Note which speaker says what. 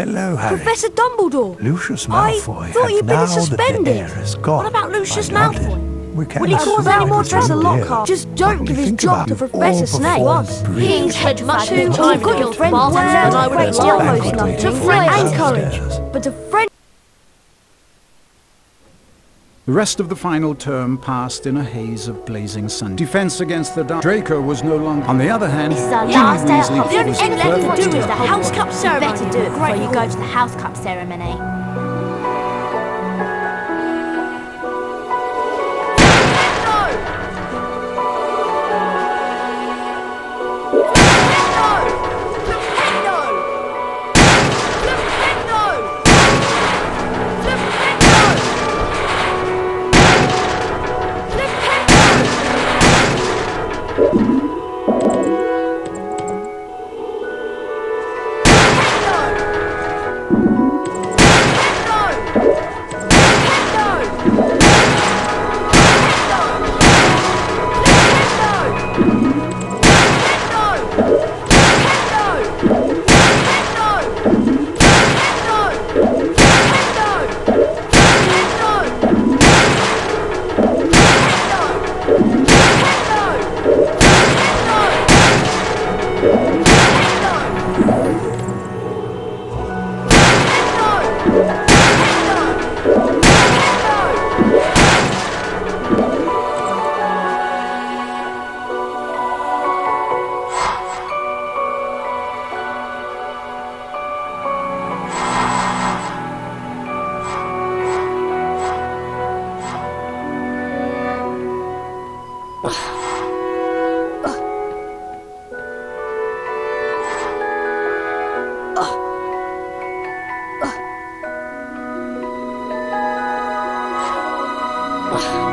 Speaker 1: Hello, Harry.
Speaker 2: Professor Dumbledore.
Speaker 1: Lucius
Speaker 2: I thought you'd been
Speaker 1: now that
Speaker 2: suspended.
Speaker 1: heir is gone.
Speaker 2: What about Lucius
Speaker 1: by
Speaker 2: Malfoy?
Speaker 1: We can
Speaker 2: Will he cause any more trouble?
Speaker 1: Lockhart?
Speaker 2: Just don't give his job to Professor Snape.
Speaker 3: He's had much too
Speaker 2: You've
Speaker 3: time
Speaker 2: got your
Speaker 3: killed
Speaker 2: friend well,
Speaker 3: than I would
Speaker 2: great
Speaker 3: have liked.
Speaker 2: most nothing.
Speaker 1: To
Speaker 2: Friend and courage. But a friend
Speaker 4: The rest of the final term passed in a haze of blazing sun. Defense against the dark Draco was no longer. On the other hand,
Speaker 5: It's our uh,
Speaker 4: Ginny
Speaker 5: last day at
Speaker 4: Weasley
Speaker 5: Hogwarts.
Speaker 4: was
Speaker 2: Anything left to do is the House Cup ceremony.
Speaker 5: Better do it before you go to the House Cup ceremony.
Speaker 2: 啊。啊。啊。啊。啊！